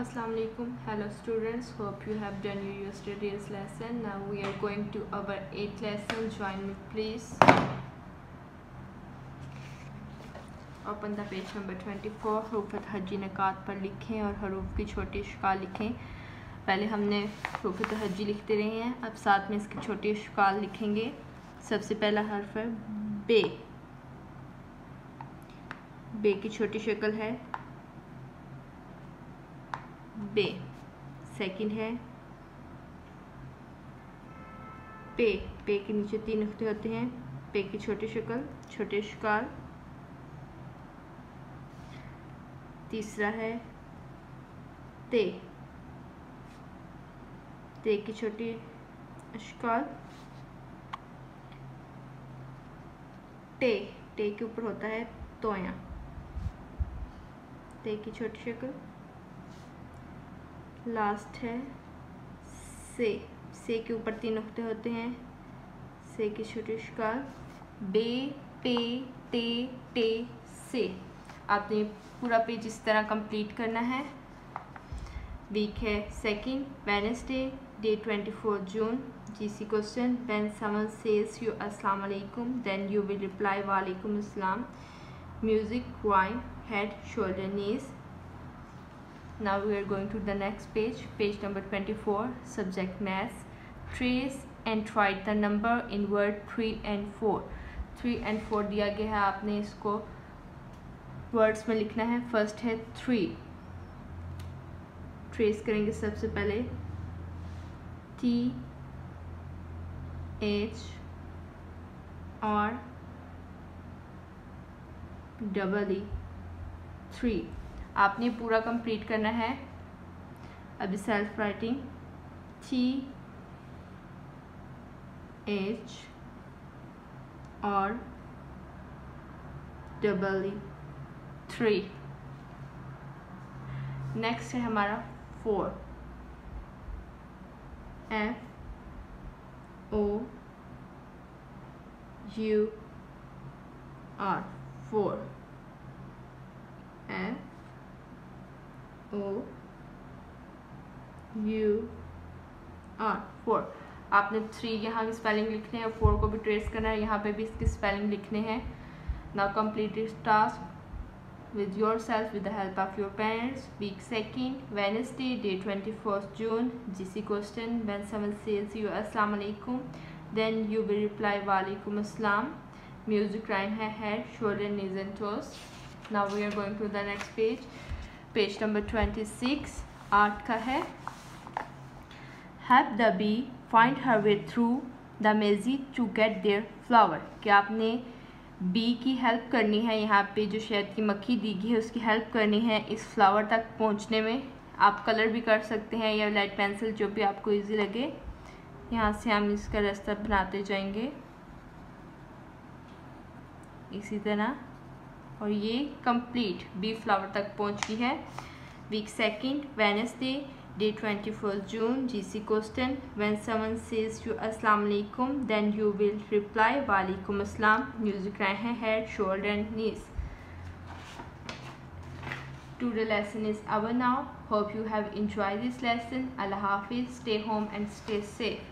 Assalamualaikum hello students hope you have done your yesterday's lesson now we are going to our eighth lesson join me please open the page number 24 हरूफ हजी नकात पर लिखें और हरूफ की छोटी शिकाल लिखें पहले हमने हरूफ हजी लिखते रहे हैं अब साथ में इसकी छोटी शिकाल लिखेंगे सबसे पहला हर्फ है बे बे की छोटी शक्ल है बे सेकंड है, पे पे के नीचे तीन नुकते होते हैं, पे की छोटी शक्ल, छोटे शिकार, तीसरा है, ते ते की छोटी शिकार टे टे के ऊपर होता है तोया, ते की छोटी शक्ल लास्ट है। से से के ऊपर तीन नुकते होते हैं। से की छोटी शिकार बे, पे ते टे, से। आपने पूरा पेज इस तरह कंप्लीट करना है। वीक है second, Wednesday, day twenty four June. GC question when someone says you अस्सलाम वालेकुम, देन यू विल रिप्लाई वालेकुम अस्सलाम। Music rhyme head, shoulder, knees. Now we are going to the next page page number 24 subject maths trace and write the number in word 3 and 4 3 and 4 दिया गया है आपने इसको words में लिखना है फ़र्स्ट है थ्री ट्रेस करेंगे सबसे पहले टी एच और डबल ई थ्री आपने पूरा कंप्लीट करना है। अभी सेल्फ राइटिंग टी एच और डबल थ्री नेक्स्ट है हमारा four F O U R four F O U R four आपने थ्री यहाँ की स्पेलिंग लिखने हैं फोर को भी ट्रेस करना है, यहाँ पे भी इसकी स्पेलिंग लिखने हैं। ना complete this task with yourself with the help of your parents week second Wednesday day twenty first June G C question when seven sales you असलम देन यू विल रिप्लाई वालेकुम असलम म्यूज़िक राइन है head shoulder and toes now we are going to the next page number twenty six art का है। Have the bee find her way through the maze to get there flower क्या आपने B की help करनी है? यहाँ पे जो शहद की मक्खी दी गई है, उसकी हेल्प करनी है इस फ्लावर तक पहुँचने में। आप कलर भी कर सकते हैं या लाइट पेंसिल जो भी आपको इजी लगे। यहाँ से हम इसका रास्ता बनाते जाएँगे। इसी तरह। और ये कंप्लीट बी फ्लावर तक पहुँच है week second Wednesday day twenty four June G C question when someone says you अस्सलाम देन यू विल रिप्लाई वालेकुम अस्सलाम म्यूज़िक रहे हैं head shoulder and knees Today lesson is over now. Hope you have enjoyed this lesson. Allah Hafiz. Stay home and stay safe.